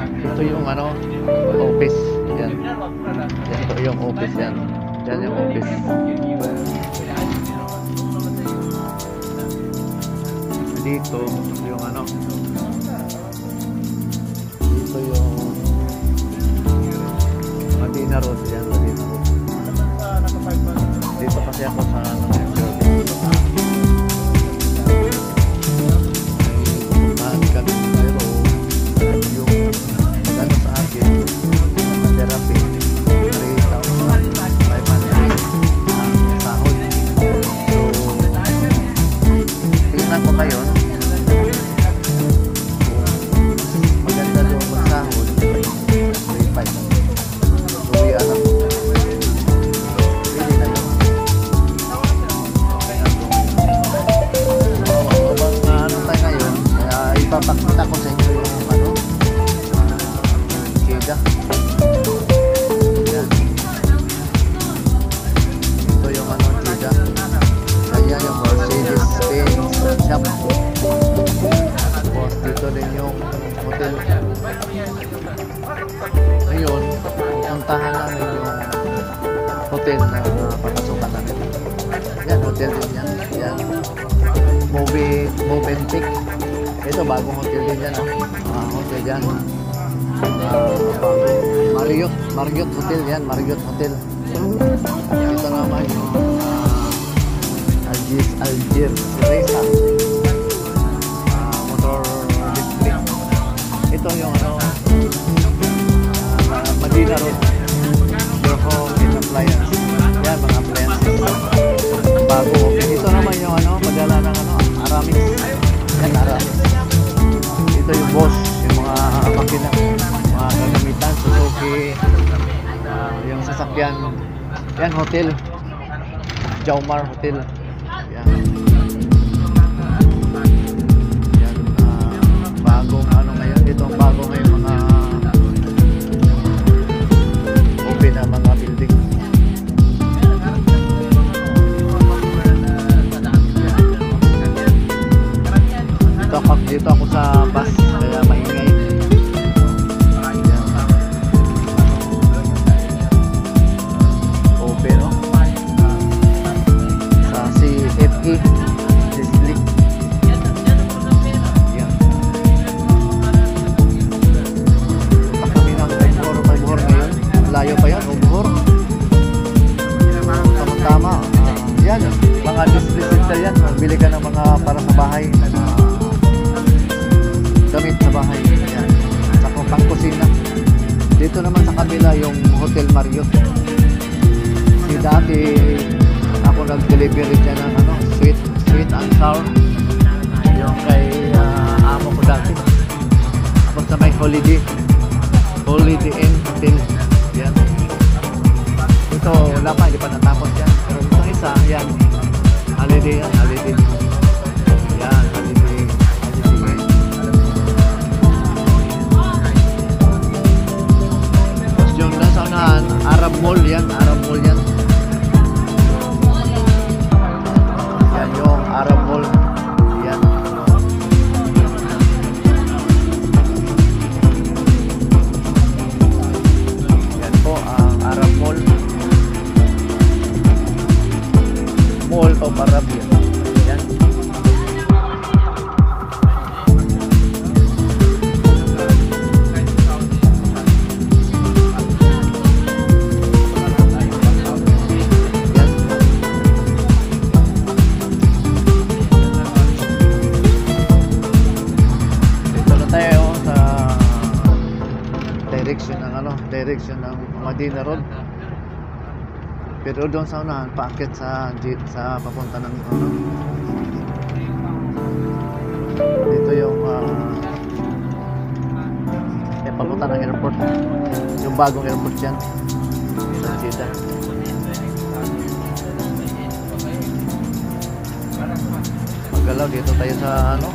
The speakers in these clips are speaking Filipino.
Ito yung ano, office. Yan. Yan po yung office yan. Yan yung office. Dito yung ano. Dito yung Medina Road. Yan, Medina Road. Dito kasi ako sa ano, Movenpick. Ito, bagong hotel din yan. Ah. Ah, hotel yan. Ah, Marriott, Marriott Hotel yan. Marriott Hotel. Ito naman yung ah, Algiers, Algiers, Reza. Ah, motor district. Ito yung ano, ah, Medina Road. Sasakyan. Yan, hotel. Jaumar Hotel. Distributor yan. Bili ka ng mga para sa bahay. Mga gamit sa bahay. Yan. Saka pang kusina. Dito naman sa kabila yung Hotel Marriott. Si dati ako nag-delivery dyan ng ano, sweet, sweet and sour. Yung kay ah, amo ko dati. Ako sa may holiday. Holiday Inn Hotel. Yan. Ito, wala pa, hindi pa natapos yan. Pero itong isa, yan. Holiday yan, holiday. Yan, holiday. Holiday. Tapos yung nasa unahan, Arab Mall yan, Arab Mall yan. Yan ng Medina Road. Pero doon sa unahan, paakit sa jeep sa papunta ng ano. Dito yung uh, eh, papunta ng airport. Yung bagong airport yan. Sa Jeddah. Magalaw dito tayo sa ano,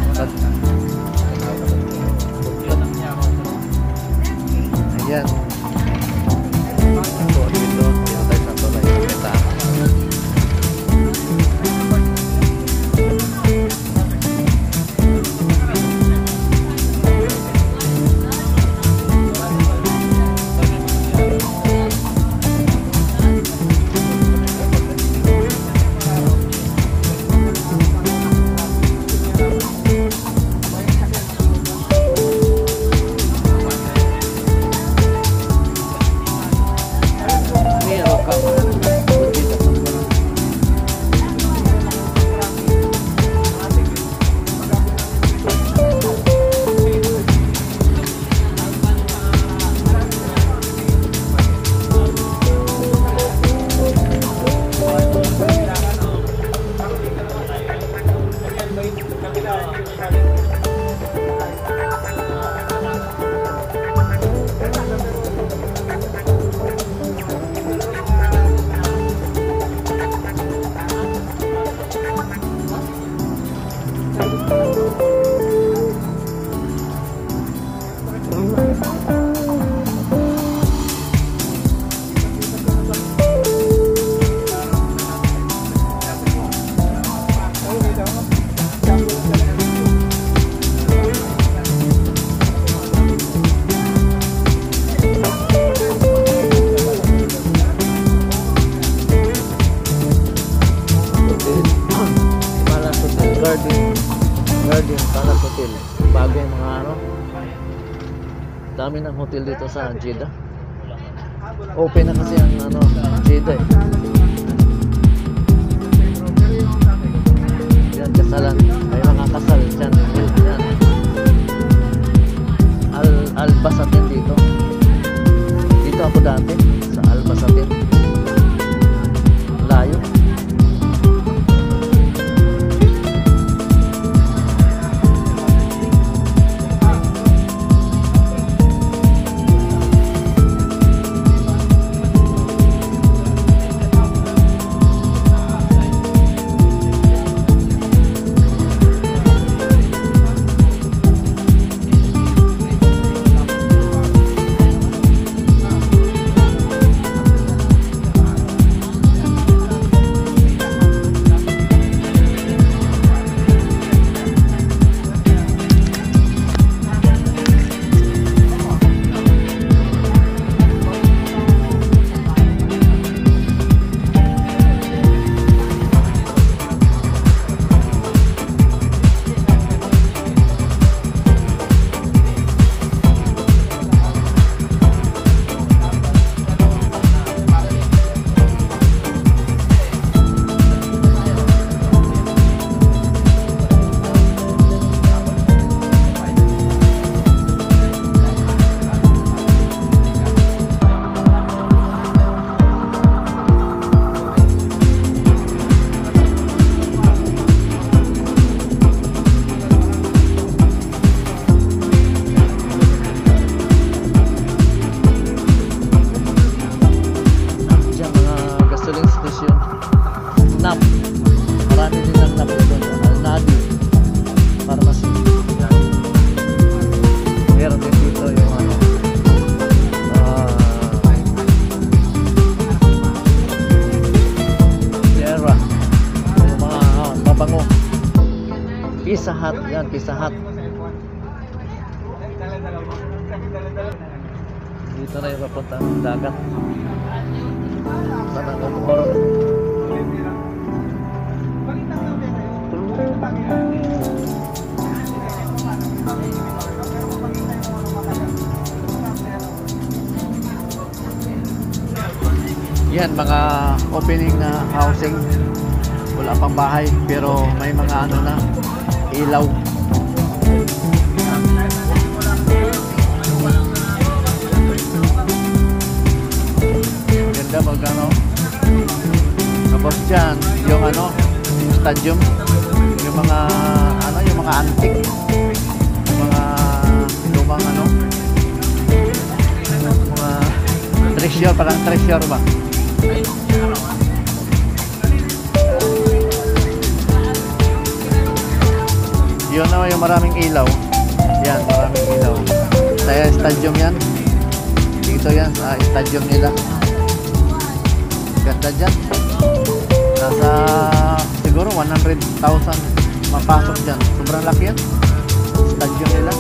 hotel dito sa Jeddah. Open na kasi ang ano, Jeddah eh. Yan, kasalan. May mga kasal dyan. Yan. Al Albasatin dito. Dito ako dati. Ng NAP doon. Al-Nadi. Pharmacy. Dito yung ano. ah, Sierra. Yung mabango. Pizza Hut. Yan, Pizza Hut. Dito na yung papunta ng dagat. Sana kumurong. Yan mga opening na housing. Wala pang bahay pero may mga ano na ilaw. Ganda mag ano. Tapos dyan, yung ano, yung stadium, yung mga ano, yung mga antique, yung mga lumang ano, mga treasure, parang treasure ba? Yun naman yung maraming ilaw. Yan, maraming ilaw. Kaya stadium yan. Dito yan, sa stadium nila. Ganda dyan. Nasa siguro 100,000 mapasok dyan. Sobrang laki yan. Stadium nila.